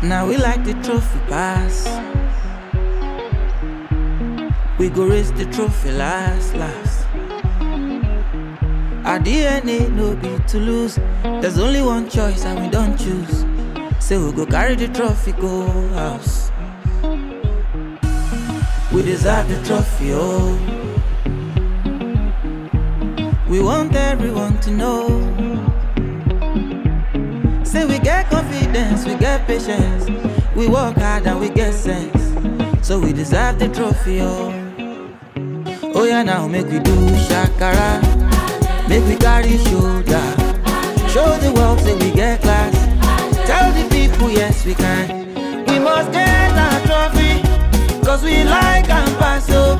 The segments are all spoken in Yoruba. Now we like the trophy pass. We go raise the trophy last, last. Our DNA no be to lose. There's only one choice and we don't choose. Say so we go carry the trophy go house. We deserve the trophy, oh. We want everyone to know. Say we get confidence, we get patience. We work hard and we get sense. So we deserve the trophy, oh. Oh yeah, now make we do shakara. Make we carry shoulder. Show the world say we get class. Tell the people yes we can. We must get. Cause we like and pass so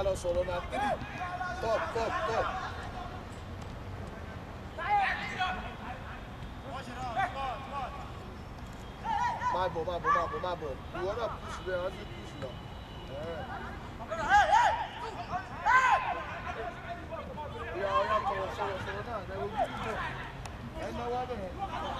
Gonzalo soluna attı. Top top top. Mabo, mabo, mabo, mabo. You wanna push me, as you push now. Yeah, yeah, come on, come on, come on. Then we'll do it. Then now what?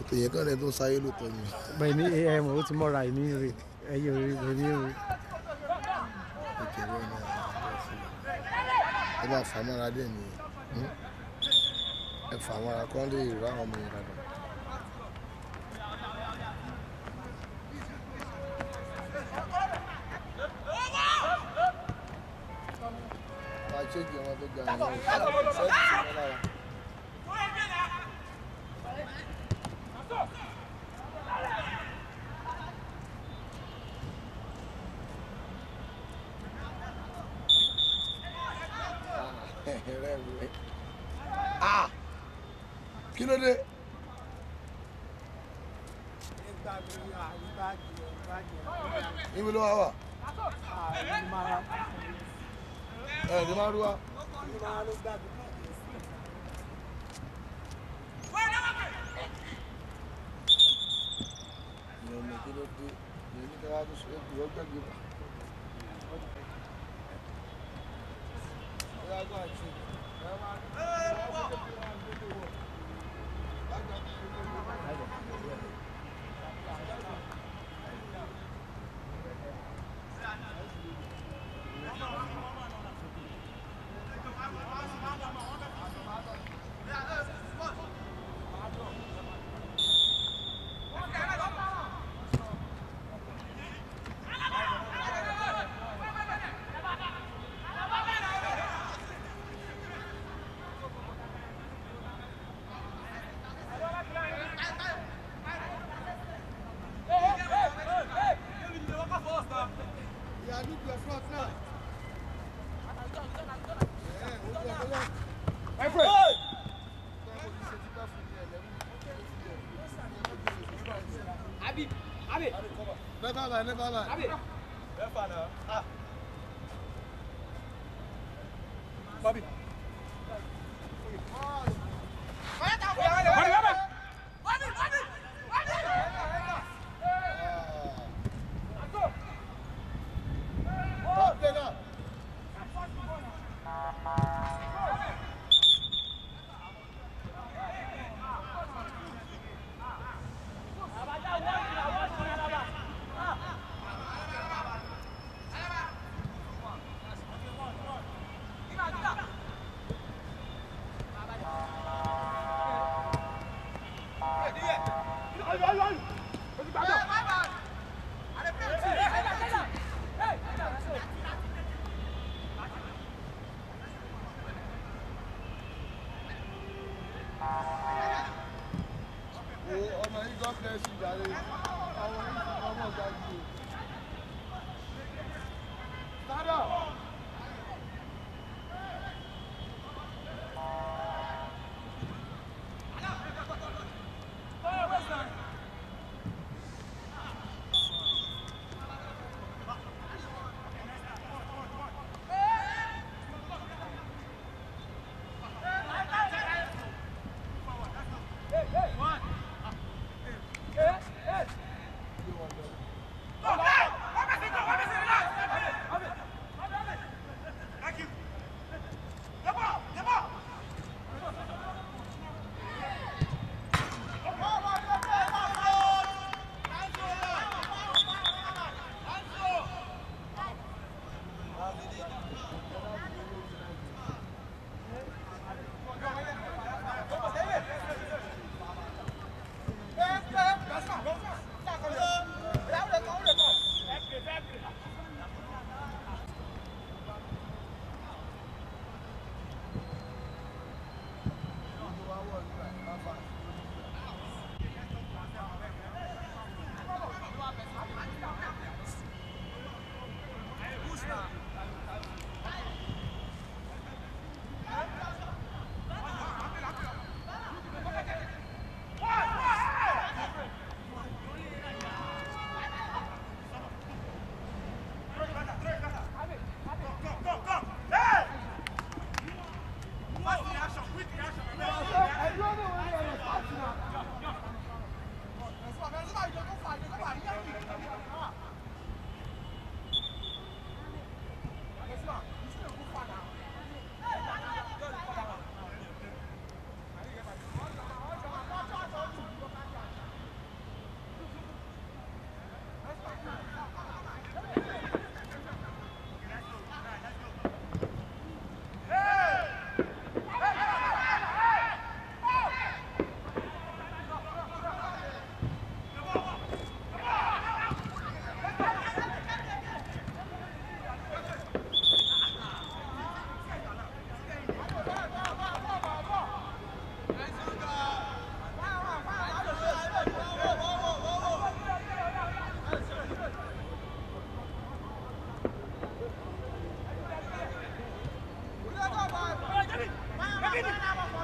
ètò yẹn kàn rẹ tó sáyé lóòótọ́ ni. bẹ́ẹ̀ ni ẹ mọ̀ ó ti mọ́ra ẹ̀mí rè ẹ̀yẹ rè rè rè. ẹ bá fà mọ́ra dé ni hmm? ẹ fà mọ́ra kọ́ lè rà ọmọ yẹn dáadáa. Thank you. ẹ̀ ní márúwá. ìrọ̀lẹ́ kí ló dé èyí ní káwá tó ṣe é kú ọjọ́ gbé bá. Thank you. Hadi bay bay. Abi. ọmọ yìí god bless you jàre àwọn ọmọ ọmọ ọgá yìí.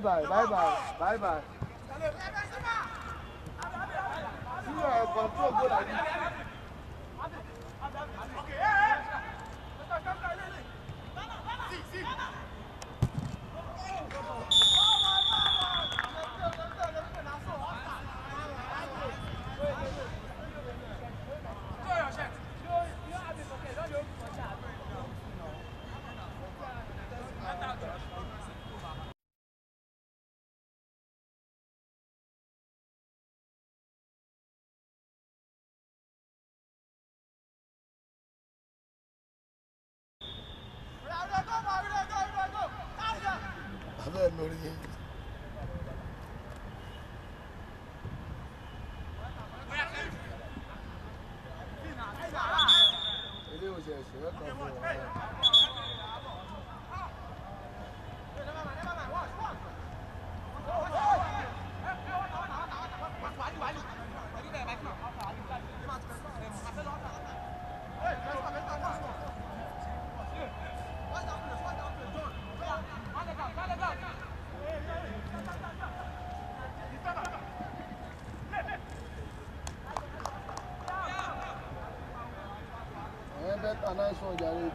拜拜，拜拜，拜拜。uploaded it. anayasa yani